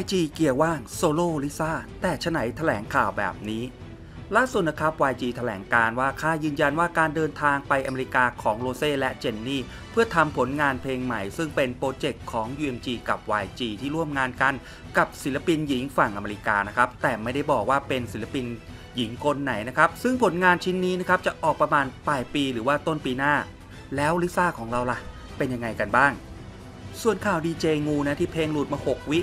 YG เกียร์ว่างโซโล่ลิซ่าแต่ไฉนแถลงข่าวแบบนี้ ล่าสุดนะครับ YG แถลงการณ์ว่าค่ายืนยันว่าการเดินทางไปอเมริกาของโรเซ่และเจนนี่ เพื่อทำผลงานเพลงใหม่ ซึ่งเป็นโปรเจกต์ของ UMG กับ YG ที่ร่วมงานกันกับศิลปินหญิงฝั่งอเมริกานะครับ แต่ไม่ได้บอกว่าเป็นศิลปินหญิงคนไหนนะครับ ซึ่งผลงานชิ้นนี้นะครับจะออกประมาณปลายปีหรือว่าต้นปีหน้า แล้วลิซ่าของเราล่ะ เป็นยังไงกันบ้าง ส่วนข่าวดีเจงูนะที่เพลงหลุดมา 6 วิ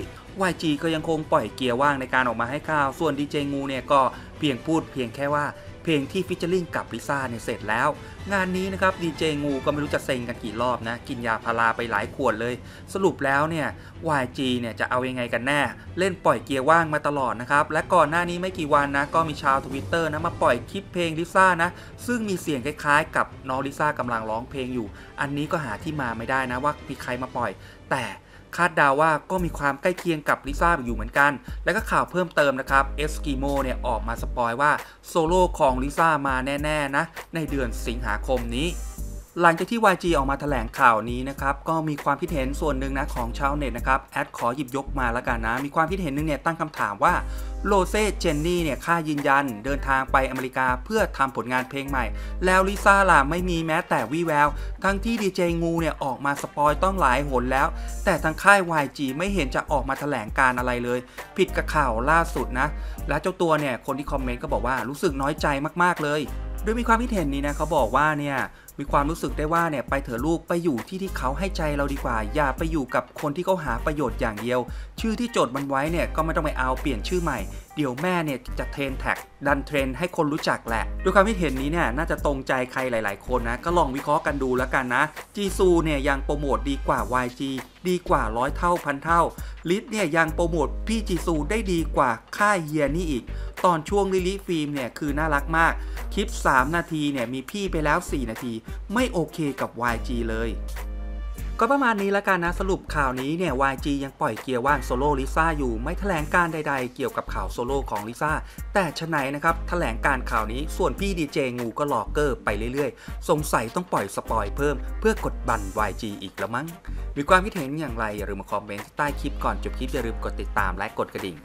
YG ก็ยังคงปล่อยเกียร์ว่างในการออกมาให้ข่าว ส่วนดีเจงูเนี่ยก็เพียงพูดเพียงแค่ว่าเพลงที่ featuring กับลิซ่าเนี่ยเสร็จแล้ว งานนี้นะครับดีเจงูก็ไม่รู้จะเซ็งกันกี่รอบนะ กินยาพาราไปหลายขวดเลย สรุปแล้วเนี่ย YG เนี่ยจะเอายังไงกันแน่ เล่นปล่อยเกียร์ว่างมาตลอดนะครับ และก่อนหน้านี้ไม่กี่วันนะ ก็มีชาวทวิตเตอร์นะ มาปล่อยคลิปเพลงลิซ่านะ ซึ่งมีเสียงคล้ายๆ กับน้องลิซ่ากำลังร้องเพลงอยู่ อันนี้ก็หาที่มาไม่ได้นะว่ามีใครมาปล่อย แต่ คาดเดาว่าก็มีความใกล้เคียงกับลิซ่าอยู่เหมือนกัน และก็ข่าวเพิ่มเติมนะครับเอสกิโมเนี่ยออกมา spoil ว่าโซโล่ของลิซ่ามาแน่ ๆ นะ ในเดือนสิงหาคมนี้ หลังจากที่ YG ออกมาแถลงข่าวนี้นะครับก็มีความคิดเห็นส่วนหนึ่งนะของชาวเน็ตนะครับแอดขอหยิบยกมาแล้วกันนะ มีความคิดเห็นหนึ่งเนี่ยตั้งคำถามว่าโลเซ่เจนนี่เนี่ยค่ายืนยันเดินทางไปอเมริกาเพื่อทำผลงานเพลงใหม่ แล้วลิซ่าล่ะไม่มีแม้แต่วี่แวว ทั้งที่ดีเจงูเนี่ยออกมาสปอยต้องหลายหนแล้ว แต่ทางค่าย YG ไม่เห็นจะออกมาแถลงการอะไรเลย ผิดกับข่าวล่าสุดนะ และเจ้าตัวเนี่ยคนที่คอมเมนต์ก็บอกว่ารู้สึกน้อยใจมากๆเลย โดยมีความคิดเห็นนี้นะเขาบอกว่าเนี่ยมีความรู้สึกได้ว่าเนี่ยไปเถอะลูกไปอยู่ที่ที่เขาให้ใจเราดีกว่า อย่าไปอยู่กับคนที่เขาหาประโยชน์อย่างเดียว ชื่อที่จดมันไว้เนี่ยก็ไม่ต้องไปเอาเปลี่ยนชื่อใหม่ เดี๋ยวแม่เนี่ยจะ trend tag ดันเทรนให้คนรู้จักแหละ ด้วยความคิดเห็นนี้เนี่ยน่าจะตรงใจใครหลาย ๆ คนนะก็ลองวิเคราะห์กันดูแล้วกันนะจีซูเนี่ยยังโปรโมทดีกว่า YG ดีกว่าร้อยเท่าพันเท่า ลิซเนี่ยยังโปรโมทพี่จีซูได้ดีกว่าค่ายเฮียนี่อีก ตอนช่วงลิลิฟิล์มเนี่ยคือน่ารักมาก คลิป 3 นาทีเนี่ยมีพี่ไปแล้ว 4 นาที ไม่โอเคกับ YG เลย ก็ประมาณนี้แล้วกันนะสรุปข่าวนี้เนี่ย YG ยังปล่อยเกียร์ว่างโซโล่ลิซ่าอยู่ไม่แถลงการณ์ใดๆ เกี่ยวกับข่าวโซโล่ของลิซ่าแต่ไฉนนะครับแถลงการณ์ข่าวนี้ส่วนพี่ดีเจงูก็หลอกเกอร์ไปเรื่อยๆ สงสัยต้องปล่อย spoil เพิ่มเพื่อกดดัน YG อีกแล้วมั้ง มีความคิดเห็นอย่างไรอย่าลืมมาคอมเมนต์ใต้คลิปก่อนจบคลิปอย่าลืมกดติดตามและกดกระดิ่ง